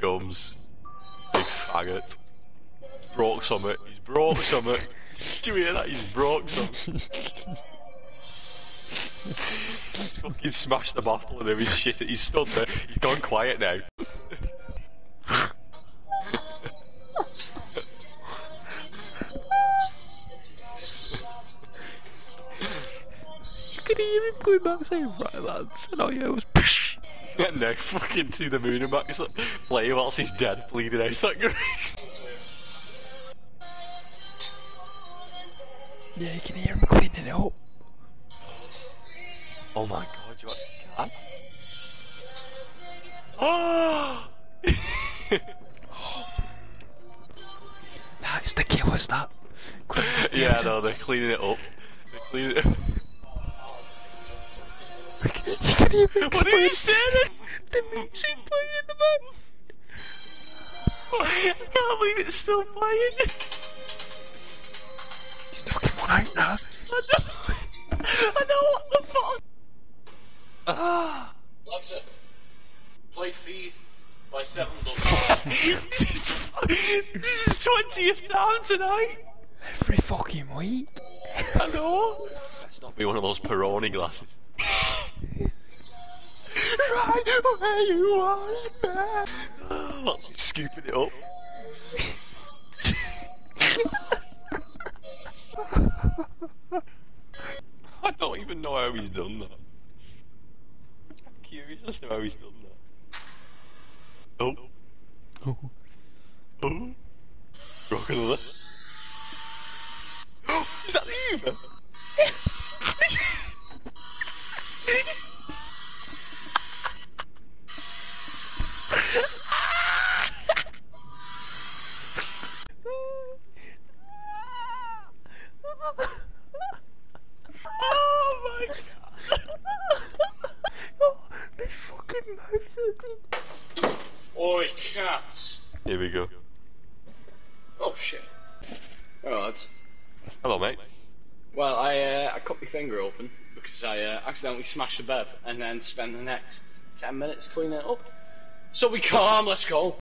comes. Big faggot. Broke something. He's broke something. Did you hear that? He's broke something. He's fucking smashed the bottle and every shit. He's stood there. He's gone quiet now. You could hear him going back saying, right lads, and all you was psh. Yeah, no, fucking to the moon and back. He's like, play whilst he's dead, bleeding out. Like great. Yeah, you can hear him cleaning it up. Oh my god, you actually can? Oh! That's the killers, that. Yeah, no, they're cleaning it up. They're cleaning it up. You can hear him What did you explain say? the music playing in the back. I can't believe it's still playing. He's knocking one out now. I know, I know what the fuck. Ah. Alexa, play Feed by Seven Dog. this is this is the twentieth time tonight. Every fucking week. I know. Let's not be one of those Peroni glasses. right where you want it. What's he scooping it up? I don't even know how he's done that. I'm curious as to how he's done that. Oh. Oh. Oh. Rock another. Is that the Uber? oh my god. oh, my fucking mouth's hurting. Oi, cats. Here we go. Oh shit. Alright, lads. Hello, mate. Well, I uh, I cut my finger open because I uh, accidentally smashed the bed and then spent the next ten minutes cleaning it up. So we calm, let's go.